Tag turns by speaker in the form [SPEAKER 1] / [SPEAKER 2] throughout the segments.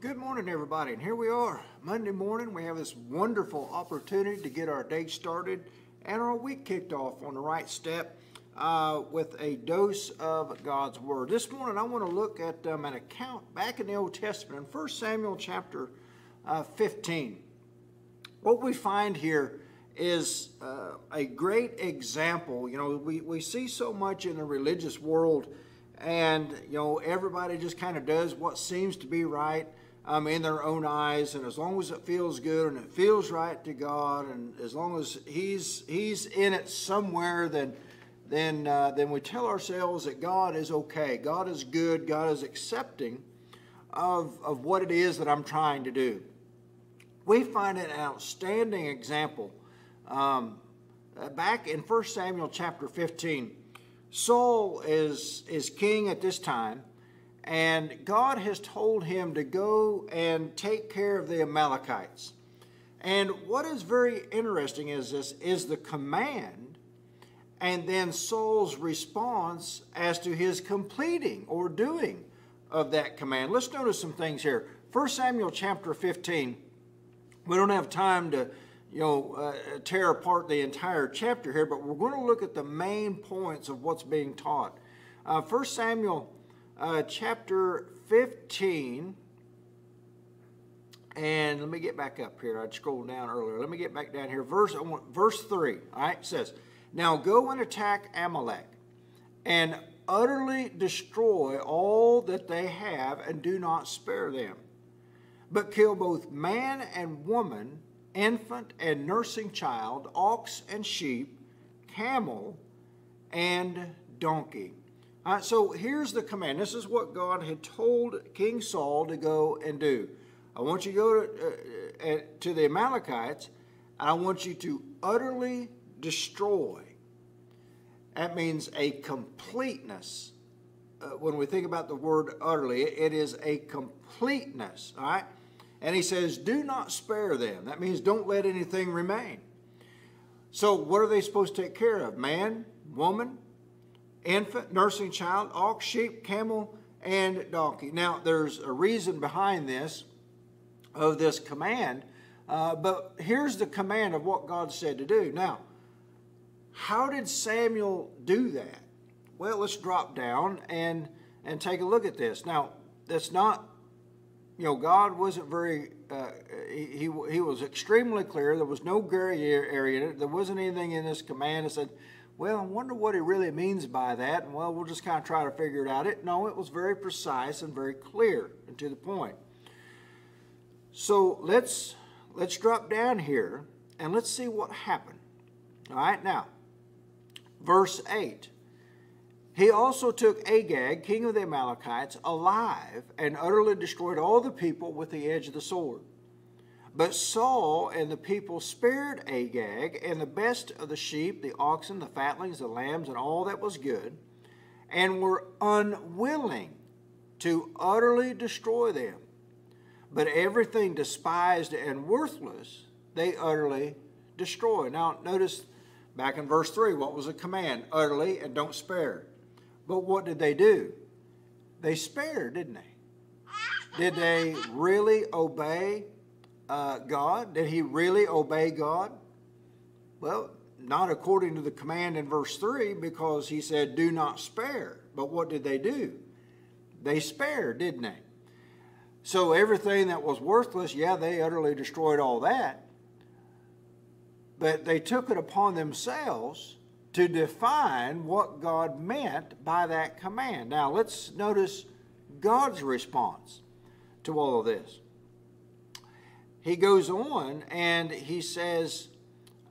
[SPEAKER 1] Good morning, everybody, and here we are. Monday morning, we have this wonderful opportunity to get our day started and our week kicked off on the right step uh, with a dose of God's Word. This morning, I want to look at um, an account back in the Old Testament in 1 Samuel chapter uh, 15. What we find here is uh, a great example. You know, we, we see so much in the religious world, and, you know, everybody just kind of does what seems to be right um, in their own eyes, and as long as it feels good and it feels right to God, and as long as He's He's in it somewhere, then then uh, then we tell ourselves that God is okay, God is good, God is accepting of of what it is that I'm trying to do. We find an outstanding example um, back in 1 Samuel chapter 15. Saul is is king at this time and God has told him to go and take care of the Amalekites. And what is very interesting is this is the command and then Saul's response as to his completing or doing of that command. Let's notice some things here. 1 Samuel chapter 15. We don't have time to you know, uh, tear apart the entire chapter here, but we're going to look at the main points of what's being taught. Uh, 1 Samuel uh, chapter 15. And let me get back up here. I scrolled down earlier. Let me get back down here. Verse, verse 3, all right, says, Now go and attack Amalek and utterly destroy all that they have and do not spare them, but kill both man and woman, infant and nursing child, ox and sheep, camel and donkey. Uh, so here's the command. This is what God had told King Saul to go and do. I want you to go to, uh, uh, to the Amalekites, and I want you to utterly destroy. That means a completeness. Uh, when we think about the word utterly, it is a completeness, all right? And he says, do not spare them. That means don't let anything remain. So, what are they supposed to take care of? Man, woman, infant, nursing child, ox, sheep, camel, and donkey. Now, there's a reason behind this, of this command, uh, but here's the command of what God said to do. Now, how did Samuel do that? Well, let's drop down and and take a look at this. Now, that's not, you know, God wasn't very, uh, he, he, he was extremely clear. There was no gray area in it. There wasn't anything in this command that said, well, I wonder what he really means by that. And well, we'll just kind of try to figure it out. It, no, it was very precise and very clear and to the point. So let's let's drop down here and let's see what happened. All right, now, verse 8. He also took Agag, king of the Amalekites, alive and utterly destroyed all the people with the edge of the sword. But Saul and the people spared Agag and the best of the sheep, the oxen, the fatlings, the lambs, and all that was good, and were unwilling to utterly destroy them. But everything despised and worthless, they utterly destroyed. Now, notice back in verse 3, what was the command? Utterly and don't spare. But what did they do? They spared, didn't they? Did they really obey uh, God? Did he really obey God? Well, not according to the command in verse 3 because he said, Do not spare. But what did they do? They spared, didn't they? So everything that was worthless, yeah, they utterly destroyed all that. But they took it upon themselves to define what God meant by that command. Now let's notice God's response to all of this he goes on and he says,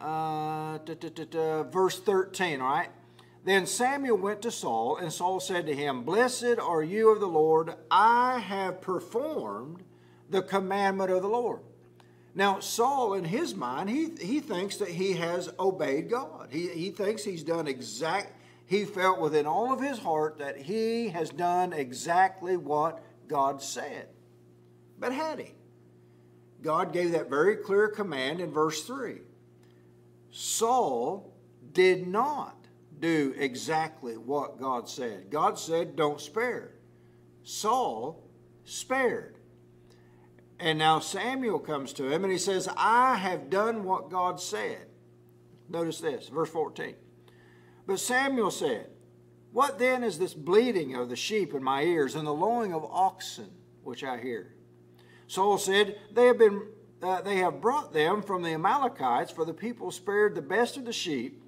[SPEAKER 1] uh, da, da, da, verse 13, all right? Then Samuel went to Saul, and Saul said to him, Blessed are you of the Lord, I have performed the commandment of the Lord. Now, Saul, in his mind, he, he thinks that he has obeyed God. He, he thinks he's done exact, he felt within all of his heart that he has done exactly what God said. But had he? God gave that very clear command in verse 3. Saul did not do exactly what God said. God said, don't spare. Saul spared. And now Samuel comes to him and he says, I have done what God said. Notice this, verse 14. But Samuel said, What then is this bleating of the sheep in my ears and the lowing of oxen which I hear? Saul said, They have been uh, they have brought them from the Amalekites, for the people spared the best of the sheep,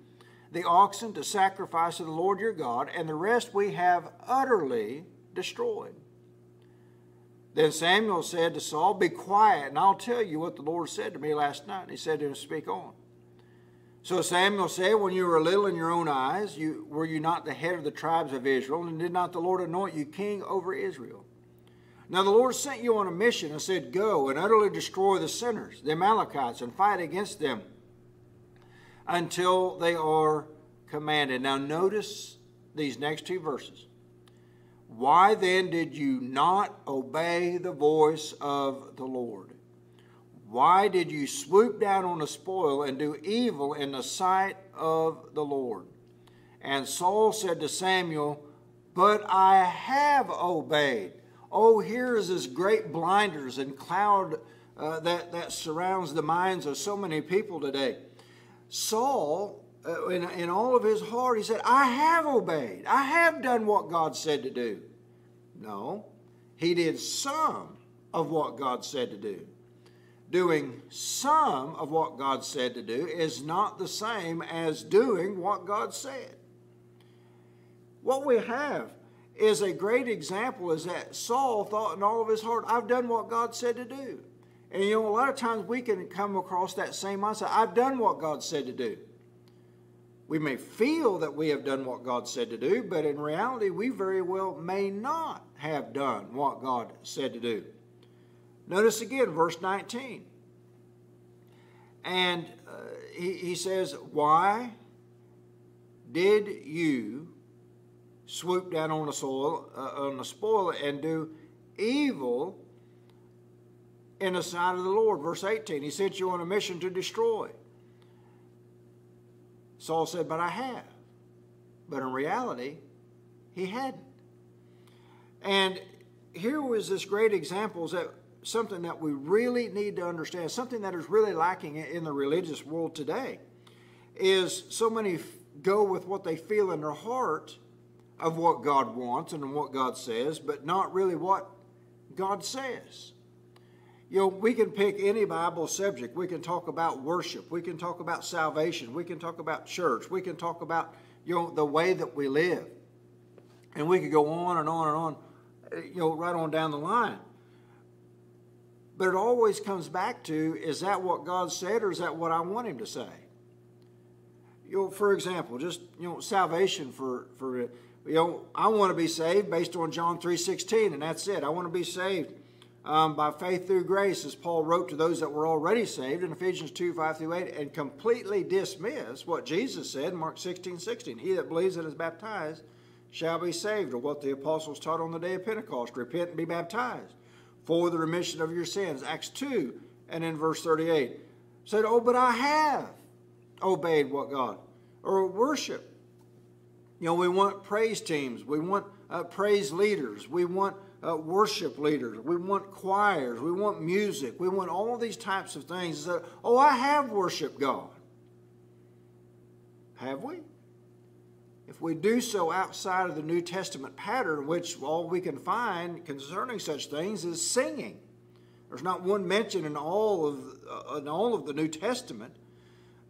[SPEAKER 1] the oxen to sacrifice to the Lord your God, and the rest we have utterly destroyed. Then Samuel said to Saul, Be quiet, and I'll tell you what the Lord said to me last night. And he said to him, Speak on. So Samuel said, When you were little in your own eyes, you, were you not the head of the tribes of Israel? And did not the Lord anoint you king over Israel? Now the Lord sent you on a mission and said, Go and utterly destroy the sinners, the Amalekites, and fight against them until they are commanded. Now notice these next two verses. Why then did you not obey the voice of the Lord? Why did you swoop down on the spoil and do evil in the sight of the Lord? And Saul said to Samuel, But I have obeyed. Oh, here is this great blinders and cloud uh, that, that surrounds the minds of so many people today. Saul, uh, in, in all of his heart, he said, I have obeyed. I have done what God said to do. No, he did some of what God said to do doing some of what God said to do is not the same as doing what God said. What we have is a great example is that Saul thought in all of his heart, I've done what God said to do. And you know, a lot of times we can come across that same mindset. I've done what God said to do. We may feel that we have done what God said to do, but in reality, we very well may not have done what God said to do. Notice again, verse 19. And uh, he, he says, Why did you swoop down on the soil, uh, on the spoil, and do evil in the sight of the Lord? Verse 18. He sent you on a mission to destroy. Saul said, But I have. But in reality, he hadn't. And here was this great example that something that we really need to understand, something that is really lacking in the religious world today, is so many go with what they feel in their heart of what God wants and what God says, but not really what God says. You know, we can pick any Bible subject. We can talk about worship. We can talk about salvation. We can talk about church. We can talk about, you know, the way that we live. And we could go on and on and on, you know, right on down the line. But it always comes back to is that what God said or is that what I want Him to say? You know, for example, just you know, salvation for for you know, I want to be saved based on John three sixteen, and that's it. I want to be saved um, by faith through grace, as Paul wrote to those that were already saved in Ephesians 2 5 through 8, and completely dismiss what Jesus said in Mark 16 16. He that believes and is baptized shall be saved, or what the apostles taught on the day of Pentecost repent and be baptized for the remission of your sins. Acts 2 and in verse 38 said, Oh, but I have obeyed what God, or worship. You know, we want praise teams, we want uh, praise leaders, we want uh, worship leaders, we want choirs, we want music, we want all these types of things. That, oh, I have worshiped God. Have we? If we do so outside of the New Testament pattern, which all we can find concerning such things is singing. There's not one mention in all of uh, in all of the New Testament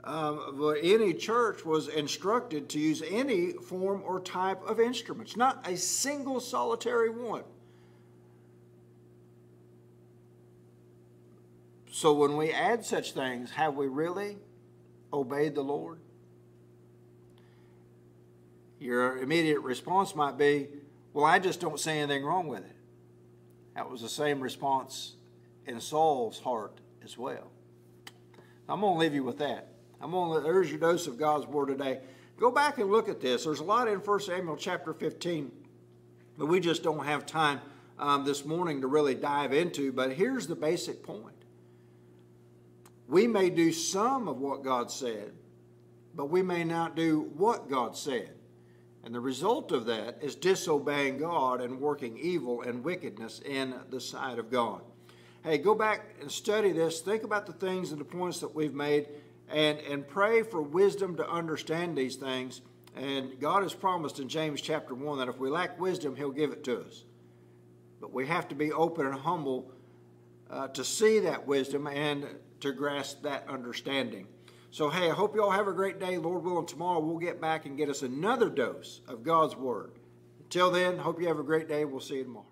[SPEAKER 1] uh, where any church was instructed to use any form or type of instruments. Not a single solitary one. So when we add such things, have we really obeyed the Lord? your immediate response might be, Well, I just don't see anything wrong with it. That was the same response in Saul's heart as well. I'm going to leave you with that. I'm to, there's your dose of God's Word today. Go back and look at this. There's a lot in 1 Samuel chapter 15, but we just don't have time um, this morning to really dive into. But here's the basic point we may do some of what God said, but we may not do what God said. And the result of that is disobeying God and working evil and wickedness in the sight of God. hey, go back and study this. Think about the things and the points that we've made and, and pray for wisdom to understand these things. And God has promised in James chapter 1 that if we lack wisdom, He'll give it to us. But we have to be open and humble uh, to see that wisdom and to grasp that understanding. So, hey, I hope you all have a great day. Lord willing, tomorrow we'll get back and get us another dose of God's Word. Until then, hope you have a great day. We'll see you tomorrow.